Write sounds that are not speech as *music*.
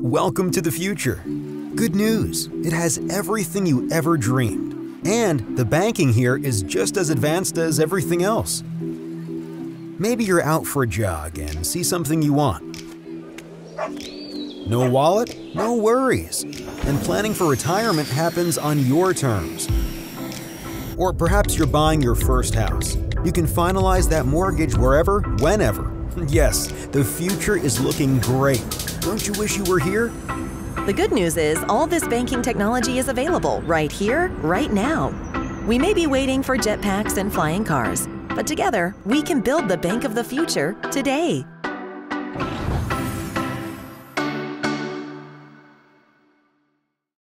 Welcome to the future. Good news, it has everything you ever dreamed. And the banking here is just as advanced as everything else. Maybe you're out for a jog and see something you want. No wallet? No worries. And planning for retirement happens on your terms. Or perhaps you're buying your first house. You can finalize that mortgage wherever, whenever. *laughs* Yes, the future is looking great. Don't you wish you were here? The good news is all this banking technology is available right here, right now. We may be waiting for jetpacks and flying cars, but together we can build the bank of the future today.